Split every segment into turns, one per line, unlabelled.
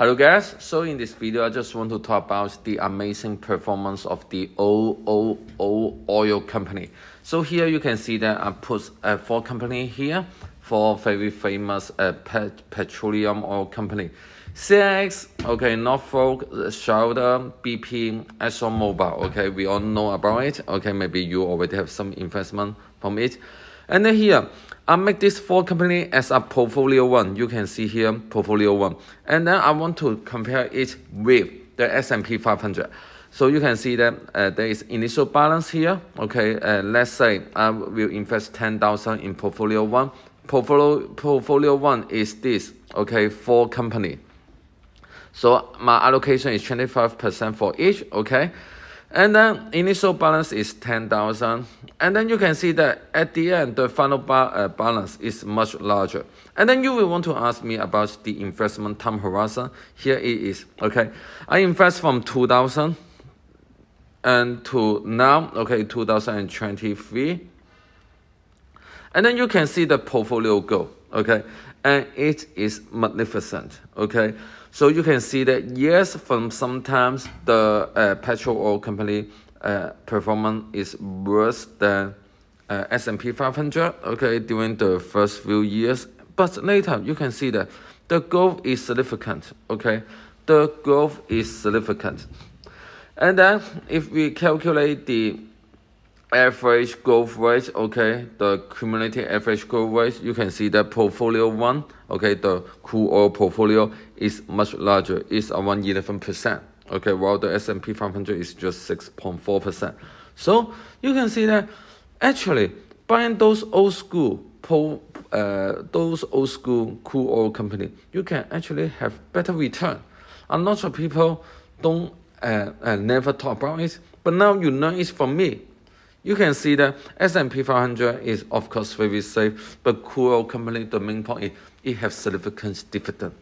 Hello guys, so in this video I just want to talk about the amazing performance of the OOO oil company. So here you can see that I put uh, four company here, four very famous uh, pet petroleum oil company. CSX, okay, Norfolk, Shell, BP, ExxonMobil, okay, we all know about it. Okay, maybe you already have some investment from it. And then here, I make this four company as a portfolio one. You can see here portfolio one. And then I want to compare it with the S&P 500. So you can see that uh, there is initial balance here. Okay, uh, let's say I will invest 10,000 in portfolio one. Portfolio, portfolio one is this, okay, four company. So my allocation is 25% for each, okay? And then initial balance is 10,000. And then you can see that at the end, the final ba uh, balance is much larger. And then you will want to ask me about the investment time horizon. Here it is, okay? I invest from 2000 and to now, okay, 2023. And then you can see the portfolio go, okay? And it is magnificent, okay? So you can see that yes, from sometimes the uh, petrol oil company uh, performance is worse than uh, S&P 500, okay, during the first few years. But later you can see that the growth is significant, okay? The growth is significant. And then if we calculate the average growth rate, okay, the cumulative average growth rate, you can see that portfolio one, okay, the crude oil portfolio is much larger, it's around 11%, okay, while the S&P 500 is just 6.4%. So you can see that actually buying those old school po, uh, those old school crude oil company, you can actually have better return. A lot of people don't uh, uh, never talk about it, but now you know it from me you can see that S&P 500 is of course very safe, but oil company, the main point is it has significant dividend.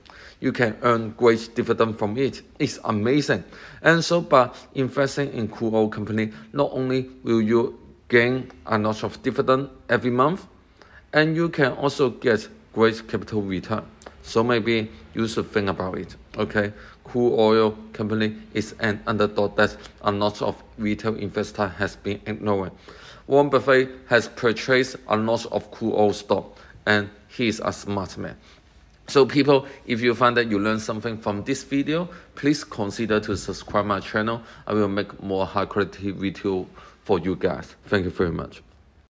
You can earn great dividend from it. It's amazing. And so by investing in oil company, not only will you gain a lot of dividend every month, and you can also get great capital return. So maybe you should think about it. Okay, crude oil company is an underdog that a lot of retail investor has been ignoring. Warren Buffett has purchased a lot of crude oil stock, and he is a smart man. So people, if you find that you learned something from this video, please consider to subscribe my channel. I will make more high quality video for you guys. Thank you very much.